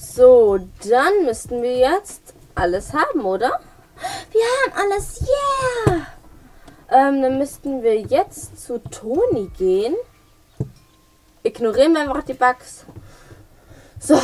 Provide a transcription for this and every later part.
So, dann müssten wir jetzt alles haben, oder? Wir haben alles, yeah! Ähm, dann müssten wir jetzt zu Toni gehen. Ignorieren wir einfach die Bugs. So,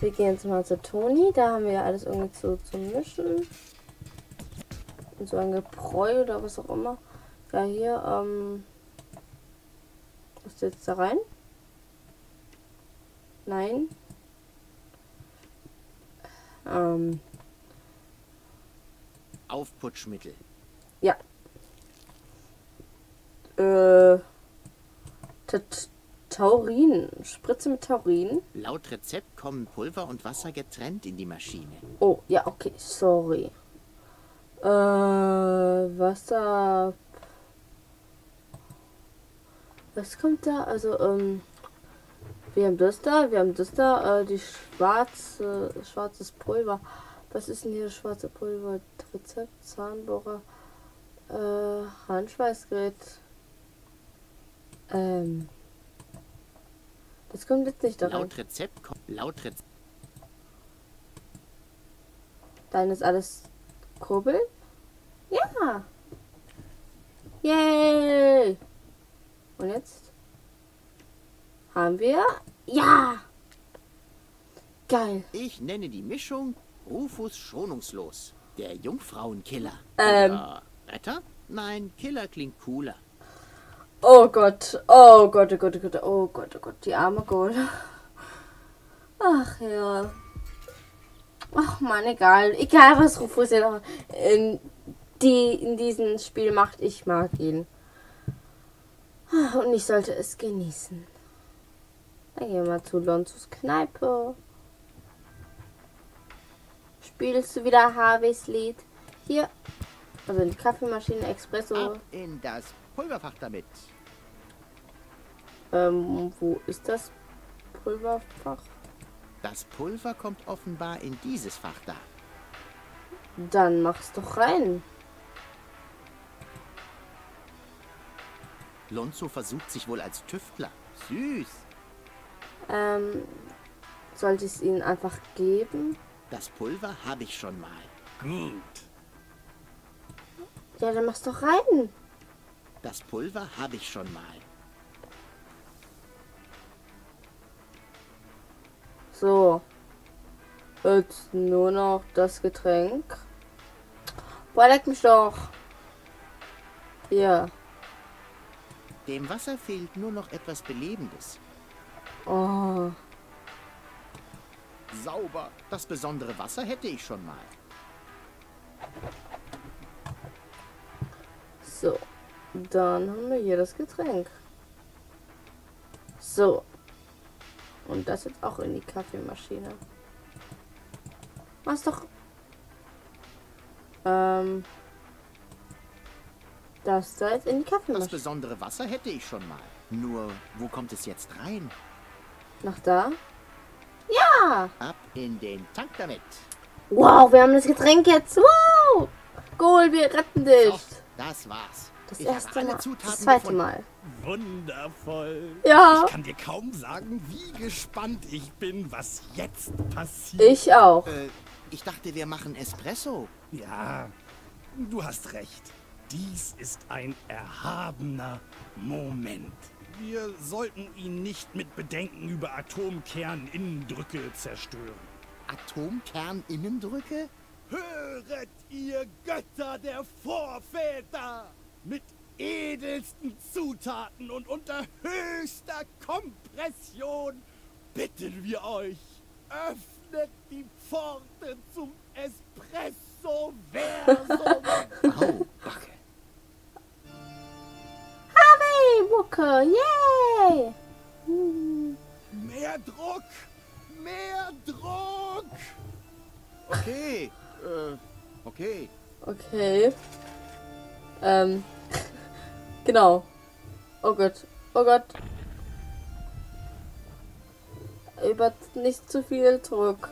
wir gehen jetzt mal zu Toni. Da haben wir ja alles irgendwie zu, zu mischen. Und so ein Gebräu oder was auch immer. Ja, hier, ähm. Ist jetzt da rein? Nein. Ähm. Aufputschmittel. Ja. Äh. Taurin. Spritze mit Taurin. Laut Rezept kommen Pulver und Wasser getrennt in die Maschine. Oh, ja, okay, sorry. Äh, Wasser. Was kommt da? Also, ähm, wir haben das da, wir haben das da, äh, die schwarze, schwarzes Pulver. Was ist denn hier schwarze Pulver? Rezept, Zahnbohrer, äh, Handschweißgerät. Ähm, das kommt jetzt nicht da rein. Laut Rezept kommt. Laut Rezept. Dann ist alles Kurbel? Ja. Yay. Und jetzt? Haben wir? Ja. Geil. Ich nenne die Mischung Rufus schonungslos. Der Jungfrauenkiller. Ähm. Oder Retter? Nein, Killer klingt cooler. Oh Gott. Oh Gott, oh Gott, oh Gott, oh Gott, oh Gott, die arme Gold. Ach ja. Ach man, egal. Egal was Rufus in, die, in diesem Spiel macht, ich mag ihn. Und ich sollte es genießen. Dann gehen wir mal zu Lonzus Kneipe. Spielst du wieder Harveys Lied? Hier. Also die Kaffeemaschine, Espresso. Ab in das Pulverfach damit. Ähm, wo ist das Pulverfach? Das Pulver kommt offenbar in dieses Fach da. Dann mach's doch rein. Lonzo versucht sich wohl als Tüftler. Süß. Ähm, sollte ich es ihnen einfach geben? Das Pulver habe ich schon mal. Gut. Ja, dann mach's doch rein. Das Pulver habe ich schon mal. So. Jetzt nur noch das Getränk. Boah, leck mich doch. Hier. Dem Wasser fehlt nur noch etwas Belebendes. Oh. Sauber. Das besondere Wasser hätte ich schon mal. So. Dann haben wir hier das Getränk. So. Und das jetzt auch in die Kaffeemaschine. Was doch. Ähm. Das da jetzt in die Das Kaffeemaschine. besondere Wasser hätte ich schon mal. Nur, wo kommt es jetzt rein? Nach da? Ja! Ab in den Tank damit. Wow, wir haben das Getränk jetzt. Wow! Goal, wir retten dich. So, das war's. Das ich erste Mal. Zutaten Das zweite gefunden. Mal. Wundervoll. Ja. Ich kann dir kaum sagen, wie gespannt ich bin, was jetzt passiert. Ich auch. Äh, ich dachte, wir machen Espresso. Ja, du hast recht. Dies ist ein erhabener Moment. Wir sollten ihn nicht mit Bedenken über Atomkerninnendrücke zerstören. Atomkerninnendrücke? Höret, ihr Götter der Vorväter! Mit edelsten Zutaten und unter höchster Kompression bitten wir euch, öffnet die Pforte zum Espresso-Versum! Au, Backe. Mucke, yay! Hm. Mehr Druck! Mehr Druck! Okay. Äh, okay. Okay. Ähm. genau. Oh Gott. Oh Gott. Über nicht zu viel Druck.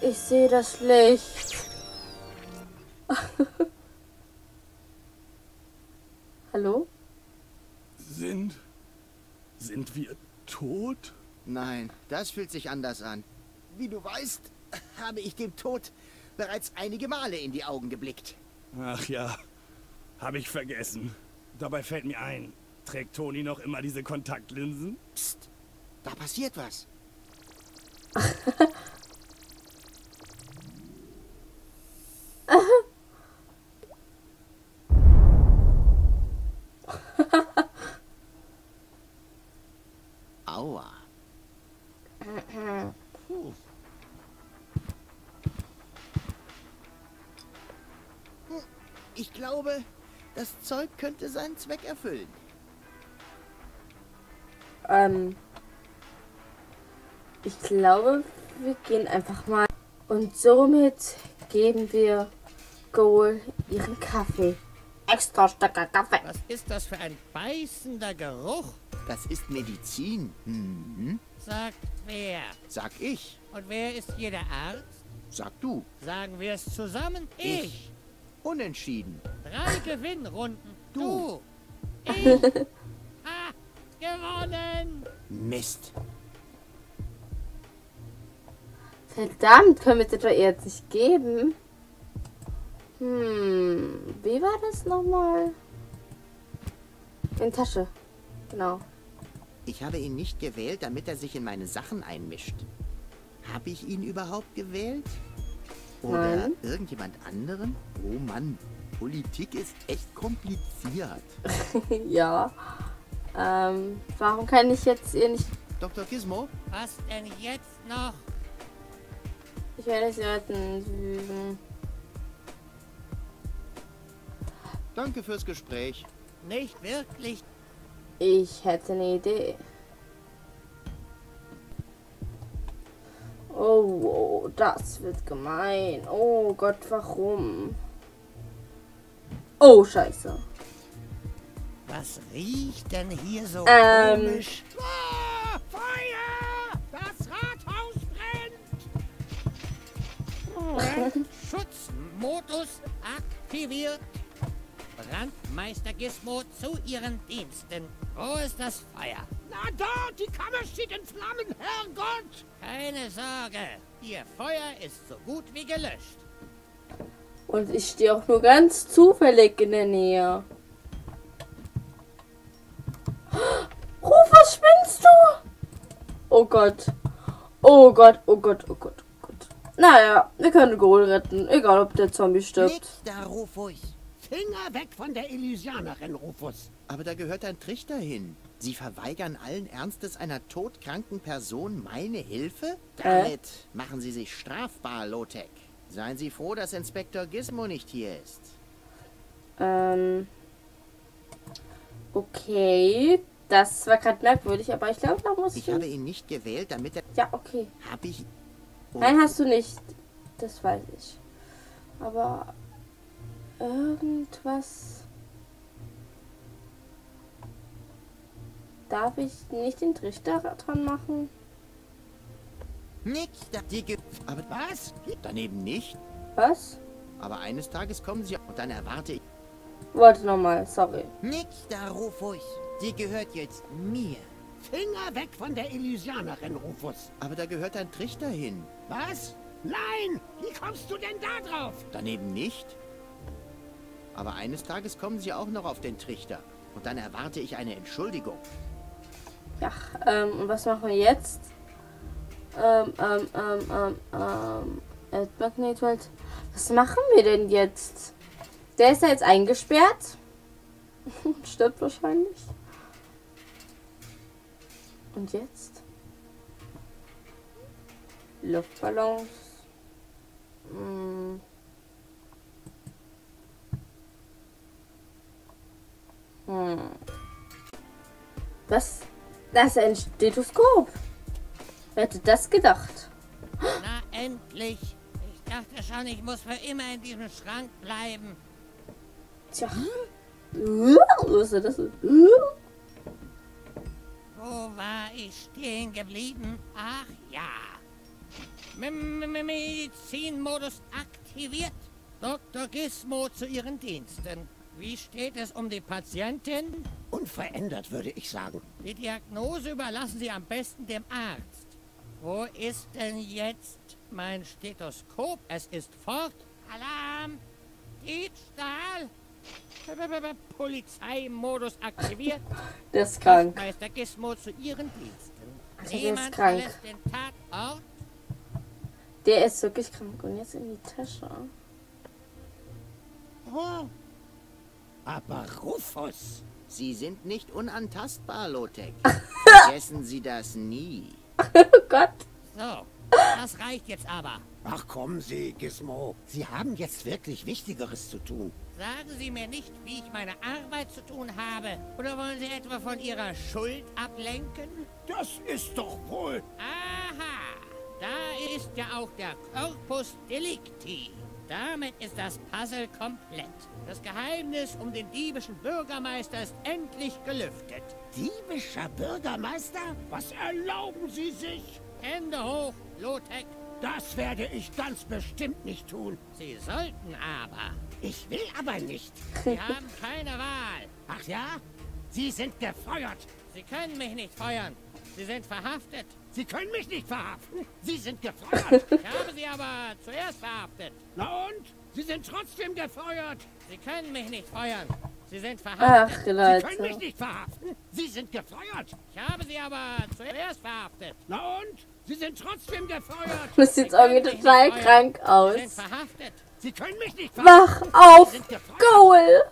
Ich sehe das schlecht. Hallo? Sind. Sind wir tot? Nein, das fühlt sich anders an. Wie du weißt, habe ich dem Tod bereits einige Male in die Augen geblickt. Ach ja, habe ich vergessen. Dabei fällt mir ein, trägt Toni noch immer diese Kontaktlinsen? Psst, da passiert was. Aua. Puh. Ich glaube, das Zeug könnte seinen Zweck erfüllen. Ähm, ich glaube, wir gehen einfach mal. Und somit geben wir Goal ihren Kaffee. Extra starker Kaffee. Was ist das für ein beißender Geruch? Das ist Medizin. Mhm. Sagt wer? Sag ich. Und wer ist hier der Arzt? Sag du. Sagen wir es zusammen? Ich. Unentschieden. Drei Gewinnrunden. Du. Du. Ich. ha! Gewonnen! Mist. Verdammt, können wir es etwa jetzt nicht geben? Hm, wie war das nochmal? In Tasche. Genau. Ich habe ihn nicht gewählt, damit er sich in meine Sachen einmischt. Habe ich ihn überhaupt gewählt? Oder Nein. irgendjemand anderen? Oh Mann, Politik ist echt kompliziert. ja. Ähm, warum kann ich jetzt ihr nicht. Dr. Gizmo, Was denn jetzt noch? Ich werde es retten. Süßen. danke fürs Gespräch. Nicht wirklich. Ich hätte eine Idee. Oh, oh, das wird gemein. Oh Gott, warum? Oh, scheiße. Was riecht denn hier so Ähm. komisch? Ah, Feuer! Das Rathaus brennt! Schutzmodus aktiviert. Brandmeister Gizmo zu Ihren Diensten. Wo ist das Feuer? Na dort, die Kammer steht in Flammen, Herrgott! Keine Sorge, Ihr Feuer ist so gut wie gelöscht. Und ich stehe auch nur ganz zufällig in der Nähe. Rufus, spinnst du? Oh Gott. Oh Gott, oh Gott, oh Gott, oh Gott. Naja, wir können Goal retten. Egal, ob der Zombie stirbt. Nix da, Rufus. Finger weg von der Elysianerin, Rufus. Aber da gehört ein Trichter hin. Sie verweigern allen Ernstes einer todkranken Person meine Hilfe? Damit machen Sie sich strafbar, Lotek. Seien Sie froh, dass Inspektor Gizmo nicht hier ist. Ähm. Okay. Das war gerade merkwürdig, aber ich glaube, da muss Ich ich. habe ihn nicht gewählt, damit er... Ja, okay. Habe ich... Oh, Nein, hast du nicht. Das weiß ich. Aber irgendwas. Darf ich nicht den Trichter dran machen? Nix da... Die ge aber Was? daneben nicht. Was? Aber eines Tages kommen Sie... Und dann erwarte ich... Warte nochmal, sorry. Nix da, Rufus. Die gehört jetzt mir. Finger weg von der Elysianerin, Rufus. Aber da gehört ein Trichter hin. Was? Nein! Wie kommst du denn da drauf? Daneben nicht. Aber eines Tages kommen Sie auch noch auf den Trichter. Und dann erwarte ich eine Entschuldigung. Ja, ähm, und was machen wir jetzt? Ähm, ähm, ähm, ähm, ähm, Ed Magnetwelt. Was machen wir denn jetzt? Der ist ja jetzt eingesperrt. Stirbt wahrscheinlich. Und jetzt? Luftballons. Hm. Hm. Was? Das ist ein Stethoskop. Wer hätte das gedacht? Na, endlich. Ich dachte schon, ich muss für immer in diesem Schrank bleiben. Tja. Was ist das? Wo war ich stehen geblieben? Ach ja. Medizinmodus aktiviert. Dr. Gizmo zu Ihren Diensten. Wie steht es um die Patientin? Unverändert, würde ich sagen. Die Diagnose überlassen Sie am besten dem Arzt. Wo ist denn jetzt mein Stethoskop? Es ist fort. Alarm! Diebstahl! Polizeimodus aktiviert. Der ist krank. Meister Gizmo zu Ihren Diensten. Also der ist Niemand krank. verlässt den Tatort. Der ist wirklich krank. Und jetzt in die Tasche. Oh. Aber Rufus, Sie sind nicht unantastbar, Lotek. Vergessen Sie das nie. Oh Gott. So, das reicht jetzt aber. ach kommen Sie, Gizmo. Sie haben jetzt wirklich Wichtigeres zu tun. Sagen Sie mir nicht, wie ich meine Arbeit zu tun habe. Oder wollen Sie etwa von Ihrer Schuld ablenken? Das ist doch wohl... Aha, da ist ja auch der Corpus Delicti. Damit ist das Puzzle komplett. Das Geheimnis um den diebischen Bürgermeister ist endlich gelüftet. Diebischer Bürgermeister? Was erlauben Sie sich? Hände hoch, Lotek. Das werde ich ganz bestimmt nicht tun. Sie sollten aber. Ich will aber nicht. Sie haben keine Wahl. Ach ja? Sie sind gefeuert. Sie können mich nicht feuern. Sie sind verhaftet. Sie können mich nicht verhaften. Sie sind gefeuert. Ich habe Sie aber zuerst verhaftet. Na und? Sie sind trotzdem gefeuert. Sie können mich nicht feuern. Sie sind Ach, verhaftet. Sie können mich nicht verhaften. Sie sind gefeuert. Ich habe Sie aber zuerst verhaftet. Na und? Sie sind trotzdem gefeuert. Das sieht irgendwie total krank aus. Sie sind verhaftet. Sie können mich nicht verhaften. Wach auf, Sie sind gefeuert. Goal.